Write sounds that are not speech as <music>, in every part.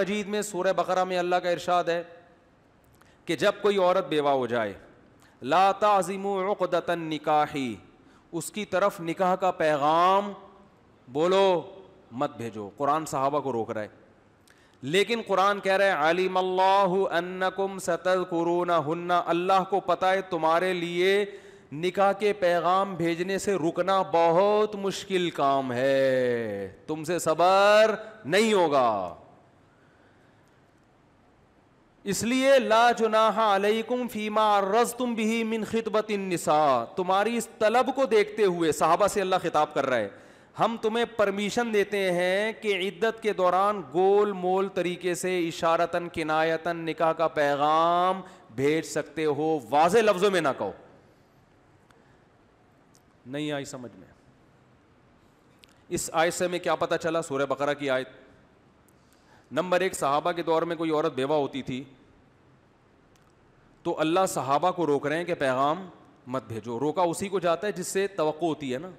मजीद में सूर्य बकरा में अल्लाह का इरशाद है कि जब कोई औरत बेवा हो जाए, ला ताज़िमुक़दतन निकाही, उसकी तरफ़ निकाह का पैगाम बोलो, मत भेजो। कुरान सहाबा को रोक रहा है। लेकिन कुरान कह रहा है आलिम अन्नकुम सतकुरून हन्ना अल्लाह को पता है तुम्हारे लिए निकाह के पैगाम भेजने से रुकना बहुत मुश्किल काम है। तुमसे सबर नहीं होगा। इसलिए, ला जुनाहा अलैकुम फीमा रज तुम मिन खितबत निसा। तुम्हारी इस तलब को देखते हुए, साहबा से अल्लाह खिताब कर रहा है, हम तुम्हें परमिशन देते हैं कि इद्दत के दौरान गोल मोल तरीके से इशारतन, किनायतन, निकाह का पैगाम भेज सकते हो। वाज लफ्जों में ना कहो। नहीं आई समझ में। इस आयत से हमें क्या पता चला? सूर्य बकरा की आयत। नंबर एक, सहाबा के दौर में कोई औरत बेवा होती थी तो अल्लाह सहाबा को रोक रहे हैं कि पैगाम मत भेजो। रोका उसी को जाता है जिससे तवक्को होती है ना।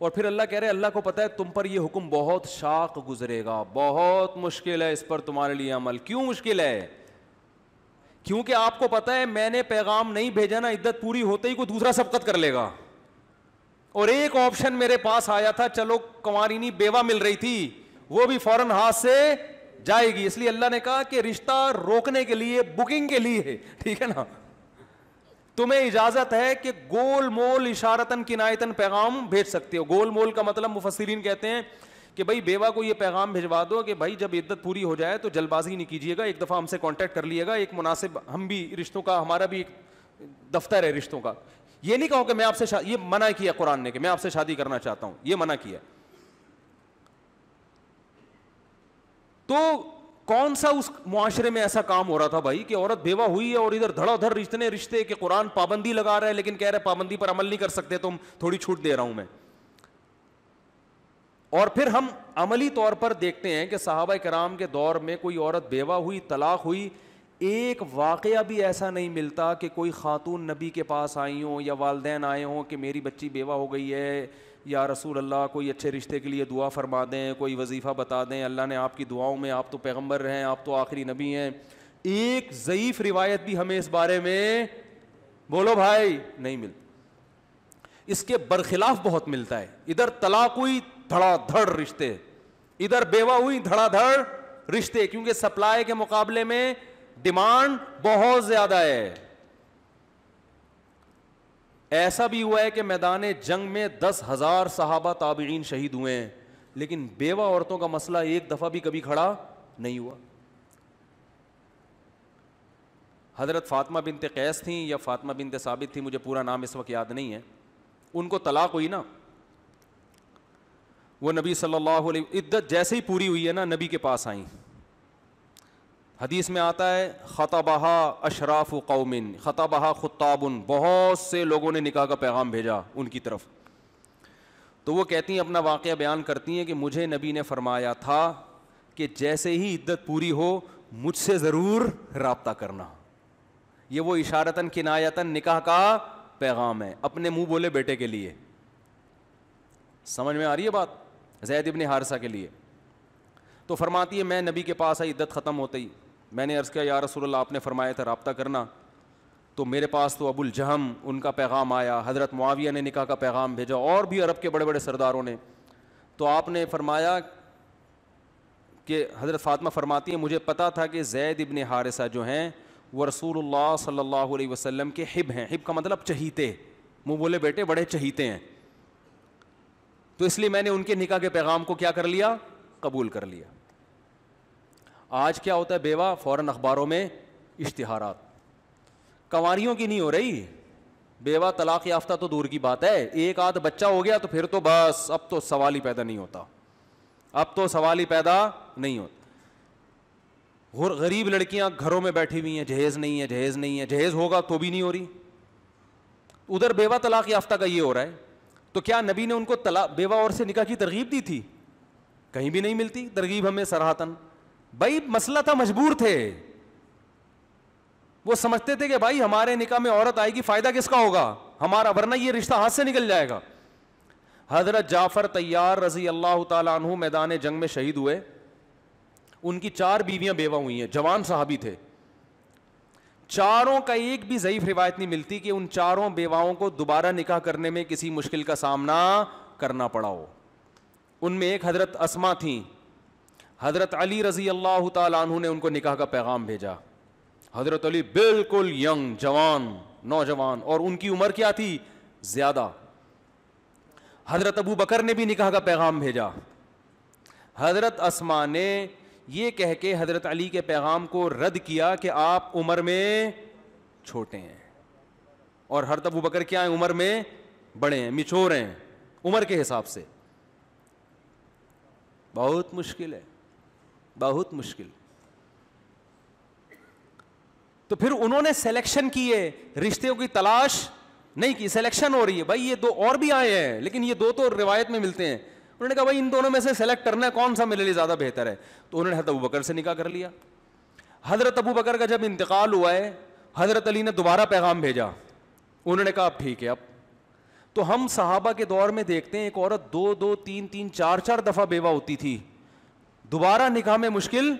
और फिर अल्लाह कह रहे हैं, अल्लाह को पता है तुम पर यह हुक्म बहुत शाक गुजरेगा। बहुत मुश्किल है इस पर तुम्हारे लिए अमल। क्यों मुश्किल है? क्योंकि आपको पता है, मैंने पैगाम नहीं भेजा ना, इद्दत पूरी होते ही कोई दूसरा सबकत कर लेगा। और एक ऑप्शन मेरे पास आया था, चलो कुमारिनी बेवा मिल रही थी, वो भी फ़ौरन हाथ से जाएगी। इसलिए अल्लाह ने कहा कि रिश्ता रोकने के लिए बुकिंग के लिए ठीक है ना? तुम्हें इजाज़त है कि गोल मोल इशारतन किनायतन पैगाम भेज सकते हो। गोल मोल का मतलब मुफसरीन कहते हैं कि भाई, बेवा को ये पैगाम भिजवा दो कि भाई, जब इद्दत पूरी हो जाए तो जल्दबाजी नहीं कीजिएगा। एक दफ़ा हमसे कांटेक्ट कर लिएगा। एक मुनासिब, हम भी रिश्तों का, हमारा भी एक दफ्तर है रिश्तों का। ये नहीं कहो कि मैं आपसे ये मना किया कुरान ने कि मैं आपसे शादी करना चाहता हूँ। ये मना किया। तो कौन सा उस मुआशरे में ऐसा काम हो रहा था भाई कि औरत बेवा हुई है और इधर धड़ाधड़ इतने रिश्ते कि कुरान पाबंदी लगा रहा है, लेकिन कह रहे पाबंदी पर अमल नहीं कर सकते, तुम थोड़ी छूट दे रहा हूँ मैं। और फिर हम अमली तौर पर देखते हैं कि साहबा कराम के दौर में कोई औरत बेवा हुई, तलाक हुई, एक वाक़ भी ऐसा नहीं मिलता कि कोई ख़ातून नबी के पास आई हों या वालदेन आए हों कि मेरी बच्ची बेवा हो गई है या रसूल अल्लाह, कोई अच्छे रिश्ते के लिए दुआ फरमा दें, कोई वजीफ़ा बता दें, अल्लाह ने आपकी दुआओं में आप तो पैगंबर हैं, आप तो आखिरी नबी हैं। एक ज़यीफ़ रिवायत भी हमें इस बारे में बोलो भाई, नहीं मिलती इसके बरखिलाफ बहुत मिलता है। इधर तलाक हुई, धड़ाधड़ रिश्ते। इधर बेवा हुई, धड़ाधड़ रिश्ते, क्योंकि सप्लाई के मुकाबले में डिमांड बहुत ज़्यादा है। ऐसा भी हुआ है कि मैदान जंग में दस हज़ार साहबा ताबीन शहीद हुए हैं, लेकिन बेवा औरतों का मसला एक दफ़ा भी कभी खड़ा नहीं हुआ। हज़रत फातिमा बिनते कैस थी या फातिमा बिनते साबित थी, मुझे पूरा नाम इस वक्त याद नहीं है। उनको तलाक हुई ना, वो नबी सल्लल्लाहु अलैहि, इद्दत जैसे ही पूरी हुई है ना, नबी के पास आई। हदीस में आता है, ख़तबहा अशराफ कौमिन, ख़तबहा ख़ुताबुन बहुत से लोगों ने निकाह का पैगाम भेजा उनकी तरफ़। तो वो कहती हैं, अपना वाक़ बयान करती हैं कि मुझे नबी ने फरमाया था कि जैसे ही इद्दत पूरी हो, मुझसे ज़रूर रबता करना। ये वो इशारतन, किनायतन निकाह का पैगाम है, अपने मुँह बोले बेटे के लिए। समझ में आ रही है बात? जैद इबन हारसा के लिए। तो फरमाती है, मैं नबी के पास आई, इद्दत ख़त्म होते ही। मैंने अर्ज़ किया, या रसूल आपने फरमाया था रबता करना। तो मेरे पास तो अबुल जहम, उनका पैगाम आया, हज़रत मुआविया ने निकाह का पैगाम भेजा, और भी अरब के बड़े बड़े सरदारों ने। तो आपने फरमाया कि हज़रत फ़ातिमा फरमाती है, मुझे पता था कि जैद इबन हारिसा जो हैं, वो रसूलुल्लाह सल्लल्लाहु अलैहि वसल्लम के हिब हैं। हिब का मतलब चहीते। मुँह बोले, बेटे, बड़े चहीते हैं। तो इसलिए मैंने उनके निकाह के पैगाम को क्या कर लिया? कबूल कर लिया। आज क्या होता है बेवा? फ़ौरन अखबारों में इश्तहारात। कंवारियों की नहीं हो रही? बेवा, तलाक याफ्ता तो दूर की बात है। एक आध बच्चा हो गया तो फिर तो बस, अब तो सवाल ही पैदा नहीं होता। अब तो सवाल ही पैदा नहीं होता। गरीब लड़कियाँ घरों में बैठी हुई हैं, जहेज नहीं है, जहेज नहीं है। जहेज होगा तो भी नहीं हो रही। उधर बेवा, तलाक याफ्ता का ये हो रहा है। तो क्या नबी ने उनको तलाक बेवा और से निकाह की तरगीब दी थी? कहीं भी नहीं मिलती। तरगीब हमें सराहतन। भाई, मसला था, मजबूर थे। वो समझते थे कि भाई, हमारे निकाह में औरत आएगी, फ़ायदा किसका होगा? हमारा, वरना ये रिश्ता हाथ से निकल जाएगा। हज़रत जाफ़र तैयार रज़ी अल्लाह तु मैदान जंग में शहीद हुए। उनकी चार बीवियाँ बेवा हुई हैं, जवान साहबी थे। चारों का एक भी ज़यीफ रिवायत नहीं मिलती कि उन चारों बेवाओं को दोबारा निकाह करने में किसी मुश्किल का सामना करना पड़ा हो। उनमें एक हज़रत असमा थी। हज़रत अली रज़ी अल्लाह तु ने उनको निकाह का पैगाम भेजा। हज़रत अली बिल्कुल यंग, जवान, नौजवान, और उनकी उम्र क्या थी? ज़्यादा। हज़रत अबू बकर ने भी निकाह का पैगाम भेजा। हज़रत असमा ने ये कह के हज़रत अली के पैगाम को रद्द किया कि आप उम्र में छोटे हैं। और हर अबू बकर क्या है? उम्र में बड़े हैं, मिचोर हैं, उम्र के हिसाब से। बहुत मुश्किल है। बहुत मुश्किल। तो फिर उन्होंने सिलेक्शन की है। रिश्तों की तलाश नहीं की सिलेक्शन हो रही है। भाई, ये दो और भी आए हैं, लेकिन ये दो तो रिवायत में मिलते हैं। उन्होंने कहा, भाई, इन दोनों में से सेलेक्ट करना है, कौन सा मेरे लिए ज़्यादा बेहतर है? तो उन्होंने हज़रत अबू बकर से निकाह कर लिया। हज़रत अबू बकर का जब इंतकाल हुआ है, हज़रत अली ने दोबारा पैगाम भेजा। उन्होंने कहा, अब ठीक है, अब। तो हम सहाबा के दौर में देखते हैं, एक औरत दो दो, तीन तीन, चार चार दफ़ा बेवा होती थी। दोबारा निकाह में मुश्किल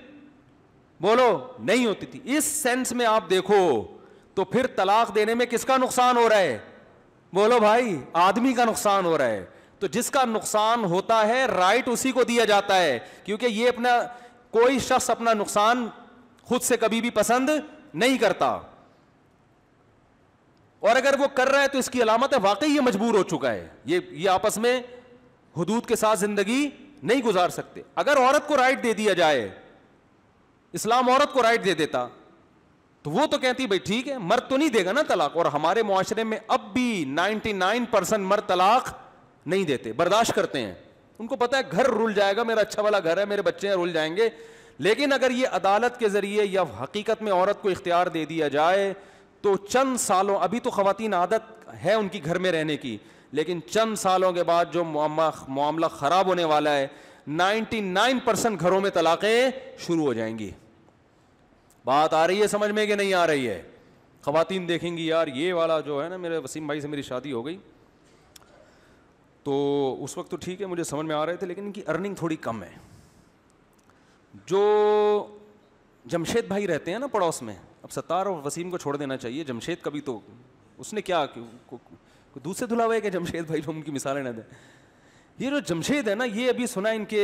बोलो, नहीं होती थी। इस सेंस में आप देखो तो फिर तलाक देने में किसका नुकसान हो रहा है? बोलो भाई, आदमी का नुकसान हो रहा है। तो जिसका नुकसान होता है राइट उसी को दिया जाता है, क्योंकि ये अपना, कोई शख्स अपना नुकसान खुद से कभी भी पसंद नहीं करता। और अगर वो कर रहा है तो इसकी अलामत है, वाकई ये मजबूर हो चुका है। ये ये आपस में हदूद के साथ ज़िंदगी नहीं गुजार सकते। अगर औरत को राइट दे दिया जाए, इस्लाम औरत को राइट दे देता तो वो तो कहती, भाई ठीक है, मर्द तो नहीं देगा ना तलाक। और हमारे मुआशरे में अब भी 99 परसेंट मर्द तलाक नहीं देते, बर्दाश्त करते हैं। उनको पता है घर रुल जाएगा, मेरा अच्छा वाला घर है, मेरे बच्चे रुल जाएँगे। लेकिन अगर ये अदालत के ज़रिए या हकीकत में औरत को इख्तियार दे दिया जाए तो चंद सालों, अभी तो खातन आदत है उनकी घर में रहने की। लेकिन चंद सालों के बाद जो मामला ख़राब होने वाला है 99 परसेंट घरों में तलाक़ें शुरू हो जाएँगी। बात आ रही है, समझ में कि नहीं आ रही है? खातन देखेंगी, यार, ये वाला जो है ना, मेरे वसीम भाई से मेरी शादी हो गई। तो उस वक्त तो ठीक है, मुझे समझ में आ रहे थे, लेकिन इनकी अर्निंग थोड़ी कम है। जो जमशेद भाई रहते हैं ना पड़ोस में, अब सत्तार और वसीम को छोड़ देना चाहिए, जमशेद कभी तो उसने क्या दूसरे धुला हुआ है कि जमशेद भाई जो उनकी मिसालें न दें। ये जो जमशेद है ना, ये अभी सुना इनके,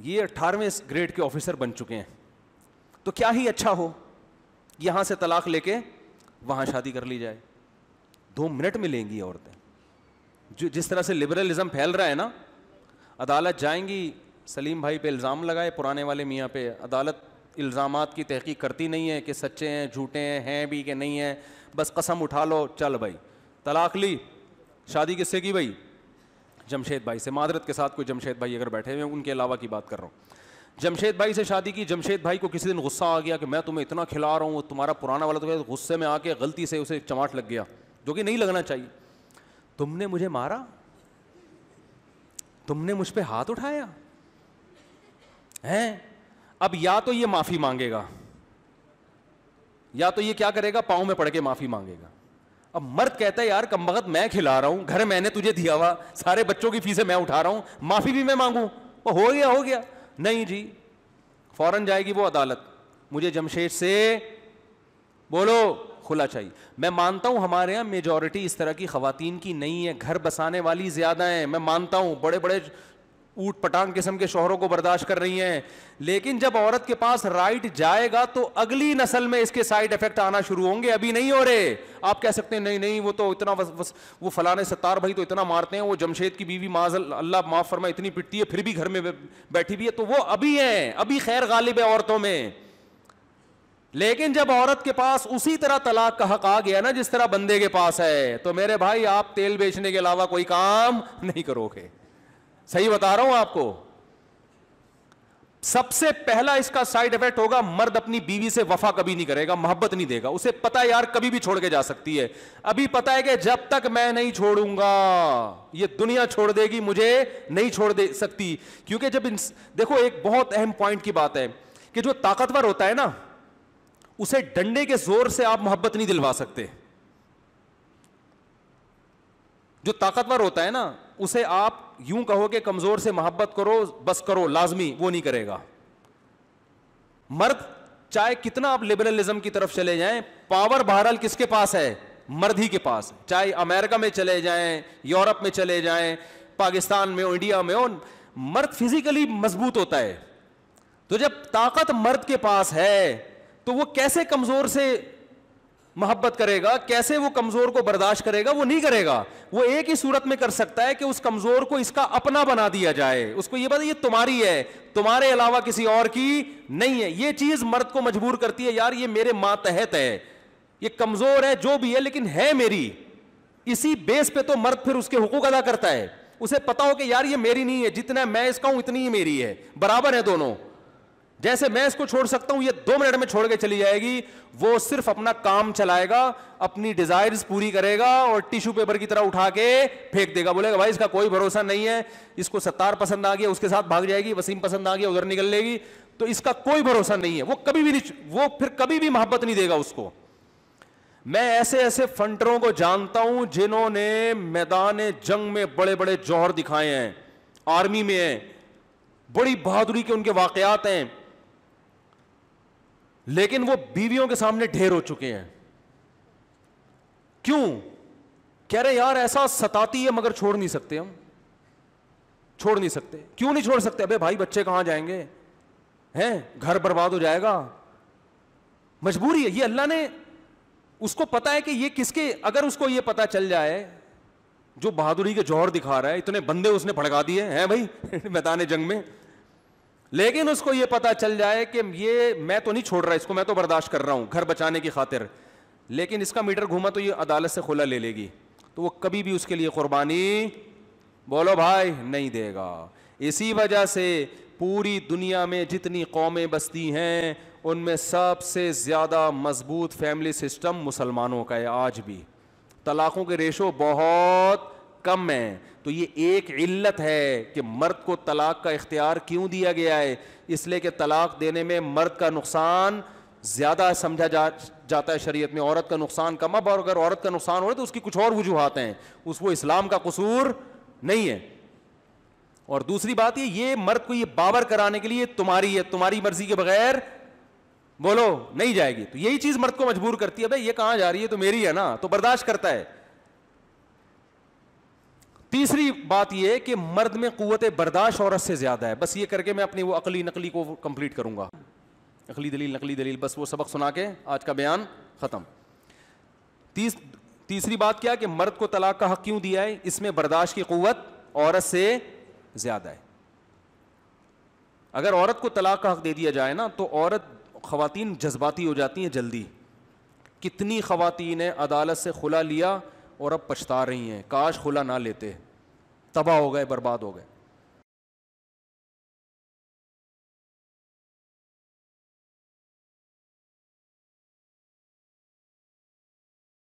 ये अट्ठारहवें ग्रेड के ऑफिसर बन चुके हैं। तो क्या ही अच्छा हो, यहाँ से तलाक लेके वहाँ शादी कर ली जाए। दो मिनट में लेंगी औरतें। जो, जिस तरह से लिबरलिज्म फैल रहा है ना, अदालत जाएँगी, सलीम भाई पे इल्ज़ाम लगाए पुराने वाले मियाँ पे। अदालत इल्ज़ाम की तहकीक करती नहीं है कि सच्चे हैं, झूठे हैं हैं भी कि नहीं है। बस कसम उठा लो, चल भाई। तलाक ली, शादी किससे की भाई? जमशेद भाई से। मादरत के साथ कोई जमशेद भाई अगर बैठे हुए हैं, उनके अलावा की बात कर रहा हूँ। जमशेद भाई से शादी की, जमशेद भाई को किसी दिन गुस्सा आ गया कि मैं तुम्हें इतना खिला रहा हूँ, तुम्हारा पुराना वाला तो गुस्से में आके गलती से उसे चमाट लग गया, जो कि नहीं लगना चाहिए। तुमने मुझे मारा? तुमने मुझ पर हाथ उठाया? है? अब या तो ये माफ़ी मांगेगा, या तो ये क्या करेगा, पाँव में पड़ के माफ़ी मांगेगा। अब मर्द कहता है, यार कम वक्त मैं खिला रहा हूँ, घर मैंने तुझे दिया हुआ, सारे बच्चों की फीसें मैं उठा रहा हूँ, माफ़ी भी मैं मांगू। वो हो गया हो गया। नहीं जी, फ़ौरन जाएगी वो अदालत। मुझे जमशेद से बोलो, खुला चाहिए। मैं मानता हूँ हमारे यहाँ मेजोरिटी इस तरह की खातन की नहीं है, घर बसाने वाली ज़्यादा है, मैं मानता हूँ। बड़े बड़े ऊट पटांग किस्म के शोहरों को बर्दाश्त कर रही हैं। लेकिन जब औरत के पास राइट जाएगा तो अगली नस्ल में इसके साइड इफ़ेक्ट आना शुरू होंगे। अभी नहीं हो रहे। आप कह सकते हैं नहीं नहीं वो तो इतना वस, वस, वो फलाने सत्तार भाई तो इतना मारते हैं वो जमशेद की बीवी माजल अल्लाह माफ़ फरमा इतनी पिटती है फिर भी घर में बैठी भी है। तो वो अभी है अभी खैर गालिब है औरतों में। लेकिन जब औरत के पास उसी तरह तलाक का हक आ गया ना जिस तरह बंदे के पास है तो मेरे भाई आप तेल बेचने के अलावा कोई काम नहीं करोगे। सही बता रहा हूँ आपको? सबसे पहला इसका साइड इफ़ेक्ट होगा, मर्द अपनी बीवी से वफा कभी नहीं करेगा, मोहब्बत नहीं देगा। उसे पता यार कभी भी छोड़ के जा सकती है। अभी पता है कि जब तक मैं नहीं छोड़ूँगा, ये दुनिया छोड़ देगी, मुझे नहीं छोड़ दे सकती। क्योंकि जब इन देखो, एक बहुत अहम पॉइंट की बात है कि जो ताकतवर होता है ना, उसे डंडे के ज़ोर से आप मोहब्बत नहीं दिलवा सकते। जो ताकतवर होता है ना उसे आप यूँ कहो कि कमज़ोर से मोहब्बत करो, बस करो, लाजमी, वो नहीं करेगा। मर्द, चाहे कितना आप लिबरलिज्म की तरफ़ चले जाएँ पावर बहरहाल किसके पास है? मर्द ही के पास। चाहे अमेरिका में चले जाएँ, यूरोप में चले जाएँ, पाकिस्तान में इंडिया में हो, मर्द फिजिकली मज़बूत होता है। तो जब ताकत मर्द के पास है तो वो कैसे कमज़ोर से मोहब्बत करेगा, कैसे वो कमज़ोर को बर्दाश्त करेगा, वो नहीं करेगा। वो एक ही सूरत में कर सकता है कि उस कमज़ोर को इसका अपना बना दिया जाए। उसको ये बता ये तुम्हारी है, तुम्हारे अलावा किसी और की नहीं है। ये चीज़ मर्द को मजबूर करती है, यार ये मेरे मातहत है। ये कमज़ोर है, जो भी है, लेकिन है मेरी। इसी बेस पे तो मर्द फिर उसके हुकूक अदा करता है। उसे पता हो कि यार ये मेरी नहीं है, जितना मैं इसका हूँ इतनी ही मेरी है। बराबर है दोनों। जैसे मैं इसको छोड़ सकता हूँ, ये दो मिनट में छोड़ के चली जाएगी। वो सिर्फ़ अपना काम चलाएगा, अपनी डिजायर्स पूरी करेगा और टिश्यू पेपर की तरह उठा के फेंक देगा। बोलेगा, भाई, इसका कोई भरोसा नहीं है। इसको सत्तार पसंद आ गया, उसके साथ भाग जाएगी, वसीम पसंद आ गया, उधर निकल लेगी। तो इसका कोई भरोसा नहीं है। वो कभी भी नहीं, वो फिर कभी भी मोहब्बत नहीं देगा उसको। मैं ऐसे ऐसे फंटरों को जानता हूँ जिन्होंने मैदान जंग में बड़े बड़े जौहर दिखाए हैं आर्मी में हैं, बड़ी बहादुरी के उनके वाकयात हैं। लेकिन वो बीवियों के सामने ढेर हो चुके हैं। क्यों? कह रहे, यार, ऐसा सताती है, मगर छोड़ नहीं सकते हम। छोड़ नहीं सकते। क्यों नहीं छोड़ सकते? अबे, भाई, बच्चे कहाँ जाएँगे? हैं? घर बर्बाद हो जाएगा। मजबूरी है, ये अल्लाह ने उसको पता है कि ये किसके, अगर उसको ये पता चल जाए, जो बहादुरी के जौहर दिखा रहा है, इतने बंदे उसने भड़का दिए हैं भाई? <laughs> मैदान जंग में। लेकिन उसको ये पता चल जाए कि ये मैं तो नहीं छोड़ रहा, इसको मैं तो बर्दाश्त कर रहा हूँ, घर बचाने की खातिर। लेकिन इसका मीटर घूमा तो ये अदालत से खुला ले लेगी। तो वो कभी भी उसके लिए कुर्बानी बोलो भाई नहीं देगा। इसी वजह से पूरी दुनिया में जितनी कौमें बसती हैं, उनमें सबसे ज़्यादा मज़बूत फैमिली सिस्टम मुसलमानों का है आज भी। तलाक़ों के रेशो बहुत कम है। तो ये एक इल्लत है कि मर्द को तलाक का इख्तियार क्यों दिया गया है? इसलिए कि तलाक देने में मर्द का नुकसान ज़्यादा समझा जा, जाता है शरीयत में। औरत का नुकसान कम। अब और अगर औरत का नुकसान हो तो उसकी कुछ और वजूहत हैं। उस, वो इस्लाम का कसूर नहीं है। और दूसरी बात ये ये मर्द को ये बाबर कराने के लिए तुम्हारी है तुम्हारी मर्ज़ी के बगैर बोलो नहीं जाएगी। तो यही चीज़ मर्द को मजबूर करती है भाई ये कहाँ जा रही है? तो मेरी है ना। तो बर्दाश्त करता है। तीसरी बात यह कि मर्द में कुत बर्दाश्त औरत से ज़्यादा है। बस ये करके मैं अपनी वो अकली नकली को कंप्लीट करूँगा। अकली दलील, नकली दलील, बस वो सबक सुना के आज का बयान खत्म। तीस, तीसरी बात क्या कि मर्द को तलाक का हक क्यों दिया है? इसमें बर्दाश्त की कुत औरत से ज़्यादा है। अगर औरत को तलाक का हक दे दिया जाए ना तो औरत खातन जज्बाती हो जाती हैं जल्दी। कितनी खातन ने अदालत से खुला लिया और अब पछता रही हैं। काश खुला ना लेते। तबाह हो गए, बर्बाद हो गए।